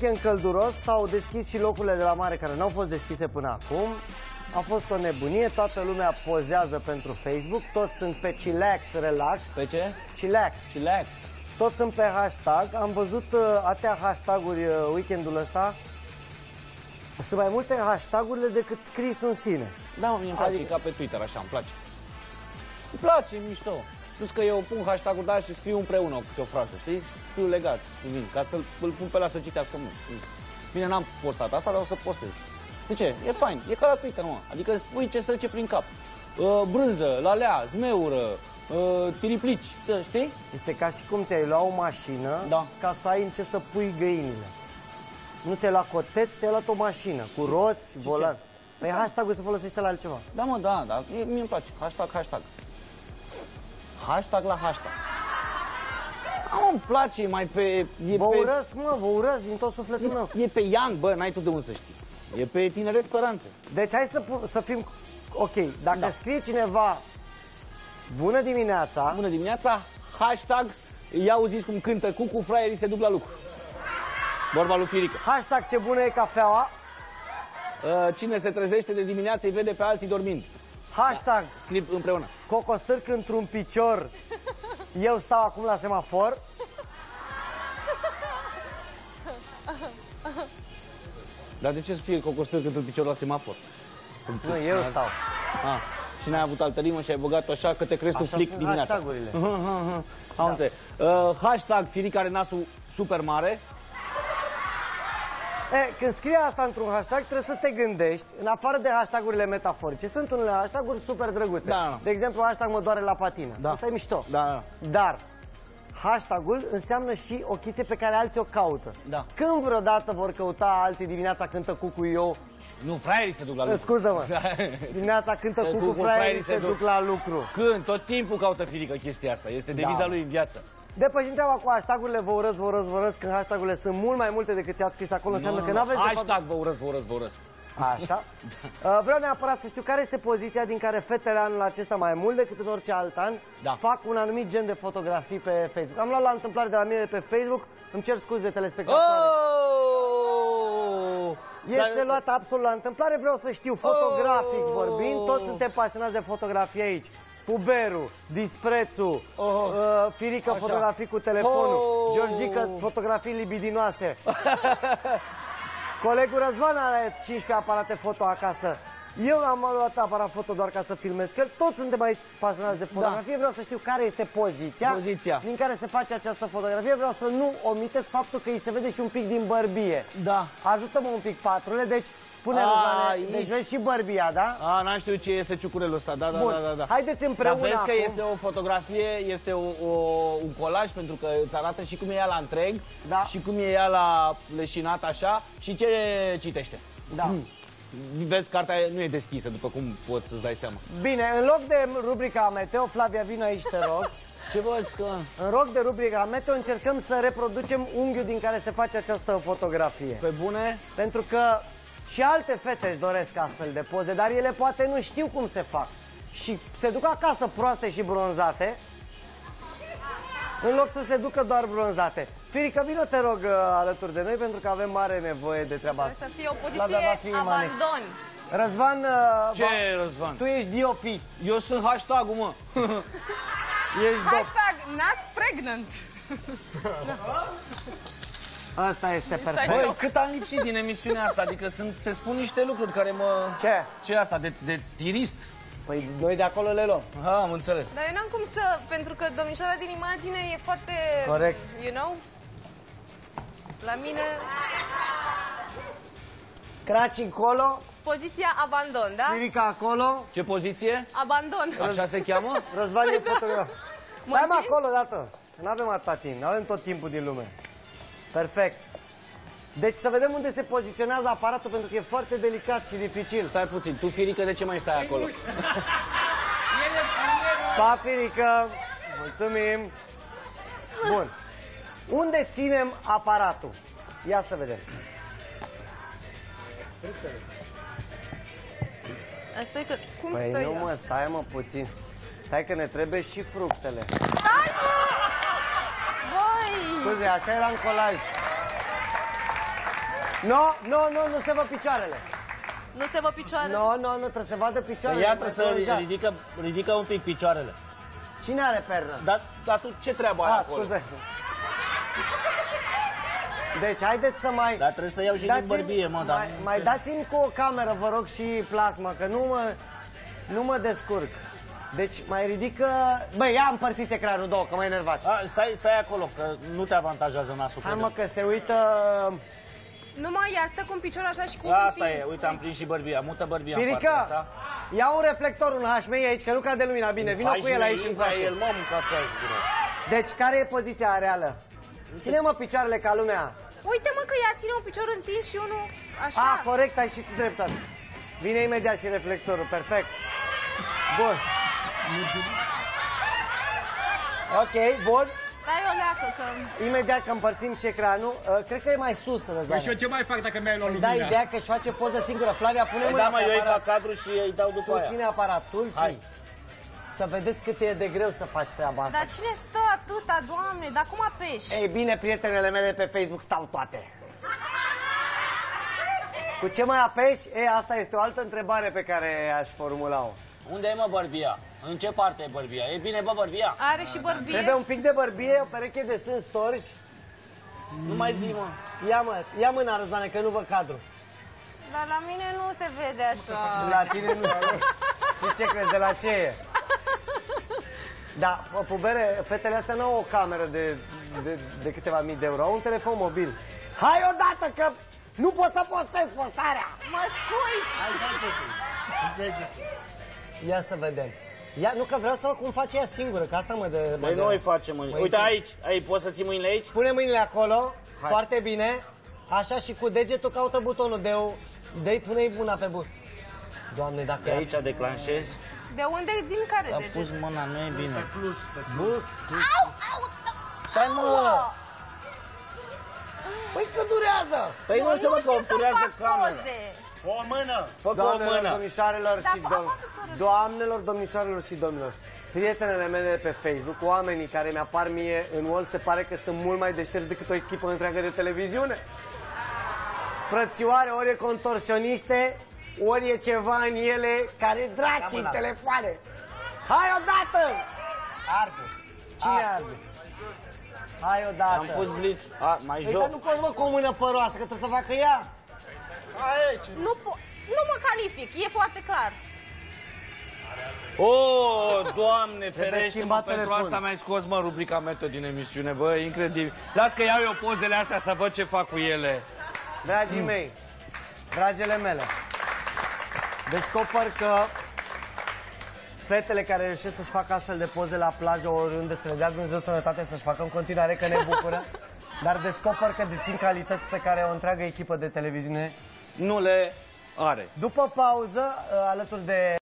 weekend călduros, s-au deschis și locurile de la mare care n-au fost deschise până acum. A fost o nebunie, toată lumea pozează pentru Facebook, toți sunt pe chillax, relax. Pe ce? Chillax. Relax. Toți sunt pe hashtag. Am văzut uh, atâtea hashtaguri uh, weekendul ăsta. Sunt mai multe hashtagurile decât scrisul în sine. Da, mă, mie îmi place, Adică- adică... ca pe Twitter, așa, îmi place. Îmi place, e mișto. Plus că eu pun hashtag-ul da și scriu împreună câte o frază, știi? Scriu legat cu vin, ca să-l îl pun pe la să citească mult. Bine, n-am postat asta, dar o să postez. De ce? E fain, e ca la Twitter, mă. Adică spui ce trece prin cap. Uh, brânză, lalea, zmeură, uh, tiriplici, tă, știi? Este ca și cum ți-ai luat o mașină Da. ca să ai în ce să pui găinile. Nu ți-ai luat coteț, ți-ai luat o mașină cu roți, volan. Păi hashtag-ul se folosește la altceva. Da, mă, da, da, e, mie îmi place. Hashtag, hashtag. Hashtag la hashtag. Da, mă, îmi place, e mai pe... E Vă pe, urăsc, mă, vă urăsc din tot sufletul meu. e pe young, bă, n-ai tu de unde să știi. E pe tinere speranțe. Deci hai să, pu- să fim ok. Dacă Da. scrie cineva bună dimineața, Bună dimineața, hashtag, ia auziți cum cântă Cucu, fraierii se duc la lucru. Vorba lui Firică. hashtag ce bună e cafeaua, Uh, Cine se trezește de dimineață îi vede pe alții dormind. Hashtag Scriu împreună. cocostârc într-un picior, eu stau acum la semafor, Dar de ce să fie cocostâr când piciorul la semafor? nu, eu stau. Ah, și n-ai avut altă rimă și ai băgat așa că te crezi tu Așa flic sunt dimineața. hashtagurile. Am înțeles. Uh, hashtag Firica are nasul super mare. E, când scrie asta într-un hashtag, trebuie să te gândești, în afară de hashtagurile metaforice, sunt unele hashtaguri super drăguțe. Da, da. De exemplu, hashtag mă doare la patină. Da. Asta e mișto. Da, da. Dar hashtagul înseamnă și o chestie pe care alții o caută. Da. Când vreodată vor căuta alții dimineața cântă cucu eu, Nu, fraierii se duc la lucru. scuză-mă, dimineața cântă Se cucu, duc, fraierii se duc la lucru. Când? Tot timpul caută Firica chestia asta. Este deviza Da. lui în viață. Depășim treaba cu hashtagurile vă urăsc, vă urăsc, vă urăsc, când hashtagurile sunt mult mai multe decât ce ați scris acolo, înseamnă că n-aveți de fapt... Hashtag vă urăsc, vă urăsc, vă urăsc. Așa. Uh, Vreau neapărat să știu care este poziția din care fetele anul acesta mai mult decât în orice alt an Da. fac un anumit gen de fotografii pe Facebook. Am luat la întâmplare de la mine de pe Facebook, îmi cer scuze de telespectatori. Oh! Este Dar- luat absolut la întâmplare, vreau să știu, fotografic Oh! vorbind, toți suntem pasionați de fotografie aici. Puberu, Disprețu, Oh! uh, Firică Așa. fotografii cu telefonul, Oh! Georgică fotografii libidinoase. Colegul Răzvan are 15 aparate foto acasă. Eu am luat aparat foto doar ca să filmez, că toți suntem aici pasionați de fotografie. Vreau să știu care este poziția, Poziția. din care se face această fotografie. Vreau să nu omiteți faptul că îi se vede și un pic din bărbie. Da. Ajută-mă un pic, patrule, deci pune A, Răzvane, aici. deci vezi și bărbia, da? A, n-am știut ce este ciucurelul ăsta, da, da, Bun, da, da, da. haideți împreună Dar vezi că acum. este o fotografie, este o, o, un colaj pentru că îți arată și cum e ea la întreg Da. și cum e ea la leșinat așa și ce citește. Da. Vezi, cartea nu e deschisă, după cum poți să-ți dai seama. Bine, în loc de rubrica Meteo, Flavia, vino aici, te rog. Ce văd că... În loc de rubrica Meteo, încercăm să reproducem unghiul din care se face această fotografie. Pe bune? Pentru că și alte fete își doresc astfel de poze, dar ele poate nu știu cum se fac. Și se duc acasă proaste și bronzate, în loc să se ducă doar bronzate. Firica, vină te rog uh, alături de noi pentru că avem mare nevoie de treaba asta. Să fie o Flavia va fi poziție imanet. abandon. Răzvan, uh, Ce, va- Răzvan? tu ești DOP. Eu sunt hashtag-ul, mă. Ești DOP. Hashtag not pregnant. Asta este perfect. Băi, cât am lipsit din emisiunea asta, adică sunt, se spun niște lucruri care mă... Ce? Ce e asta, de, de tirist? Păi noi de acolo le luăm. Ha, am înțeles. Dar eu n-am cum să... Pentru că domnișoara din imagine e foarte... Corect. You know? La mine, Craci încolo, poziția abandon, da? Firica acolo, Ce poziție? Abandon. Așa se cheamă? Răzvan e fotograf. Stai mă Mulțumim. acolo dată. Nu avem atâta timp, nu avem tot timpul din lume. Perfect. Deci să vedem unde se poziționează aparatul pentru că e foarte delicat și dificil. Stai puțin, tu, Firică, de ce mai stai acolo? Pa, Firică! Mulțumim! Bun. Unde ținem aparatul? Ia să vedem. Asta e că... Cum Păi stă nu ea? mă, stai mă puțin. Stai că ne trebuie și fructele. Stai, mă! Băi! Scuze, așa era în colaj. Nu, nu, nu, nu se văd picioarele. Nu se vă picioare? Nu, nu, nu, trebuie să vadă picioarele. Păi Ia mai trebuie să protejat. ridică, ridică un pic picioarele. Cine are pernă? Dar, dar tu ce treabă ai Ah, acolo? scuze. Deci, haideți să mai... Dar trebuie să iau și din dați-mi- bărbie, mă, dar mai, nu mai înțeleg. dați-mi cu o cameră, vă rog, și plasmă, că nu mă, nu mă descurc. Deci, mai ridică... Băi, ia împărțiți ecranul două, că mă enervați. A, stai, stai acolo, că nu te avantajează nasul Hai pe mă, că se uită... Numai ea stă cu un picior așa și cu un Asta pic. e, uite, am prins și bărbia. Mută bărbia în partea Firica, asta. ia un reflector, un HMI aici, că nu cade lumina bine. Vină Hai cu și el mie, aici în intra față. el, mă, mâncați gură. Deci, care e poziția reală? Ține-mă picioarele ca lumea. Uite mă că ea ține un picior întins și unul așa. A, corect, ai și tu dreptate. Vine imediat și reflectorul, perfect. Bun. Ok, bun. Stai o leacă că... Imediat că împărțim și ecranul, uh, cred că e mai sus, Păi Răzvan. și eu ce mai fac dacă mi-ai luat Păi da, lumina? ideea că își face poză singură. Flavia, pune Păi mâna da, mă, pe eu îi fac aparat. cadru și îi dau după Tu aia. ține aparatul, Hai. ții. Să vedeți cât e de greu să faci treaba asta. Dar cine stă atâta, doamne? Dar cum apeși? Ei bine, prietenele mele pe Facebook stau toate. Cu ce mai apeși? E, asta este o altă întrebare pe care aș formula-o. Unde e, mă, bărbia? În ce parte e bărbia? E bine, bă, bărbia? Are și bărbie? Trebuie un pic de bărbie, o pereche de sân storși. Nu mai zi, mă. Ia mă, ia mâna, Rozane, că nu văd cadru. Dar la mine nu se vede așa. La tine nu. Și ce crezi, de la ce e? Da, pă, pubere, fetele astea nu au o cameră de, de, de câteva mii de euro, au un telefon mobil. Hai odată că nu pot să postez postarea! Mă scui! Ia să vedem. Ia, nu că vreau să văd cum face ea singură, că asta mă de... mă Păi de- noi facem mâini. Păi, Uite tu- aici, aici, poți să ții mâinile aici? Pune mâinile acolo, Hai. foarte bine. Așa și cu degetul caută butonul de de pune-i mâna pe but. Doamne, dacă De e aici declanșezi. De unde zim care Am deget? pus mâna, nu e bine. but. Au, au, Stai, mă! Păi că durează! Păi nu știu, mă, că știu să opurează fac camera. Poze. O mână! Fă cu o Doamnelor, mână. domnișoarelor Da, și fă- dom- fă tuturor. Doamnelor, domnișoarelor și domnilor, prietenele mele pe Facebook, oamenii care mi-apar mie în wall, se pare că sunt mult mai deștepți decât o echipă întreagă de televiziune. Frățioare, ori e contorsioniste, ori e ceva în ele care draci în telefoane. Hai odată! Arde! Cine arde? Hai odată! Am pus blitz. A, mai Păi, dar jos. nu poți mă cu o mână păroasă, că trebuie să facă ea. Aici! Nu, po- nu mă calific, e foarte clar. O, doamne, ferește schimba mă, pentru telefonul. asta mi-ai scos, mă, rubrica metod din emisiune, bă, e incredibil. Las că iau eu pozele astea să văd ce fac cu ele. Dragii mei, dragele mele, descoper că fetele care reușesc să-și facă astfel de poze la plajă oriunde să le dea Dumnezeu sănătate să-și facă în continuare, că ne bucură, dar descoper că dețin calități pe care o întreagă echipă de televiziune. Nu le are. După pauză, alături de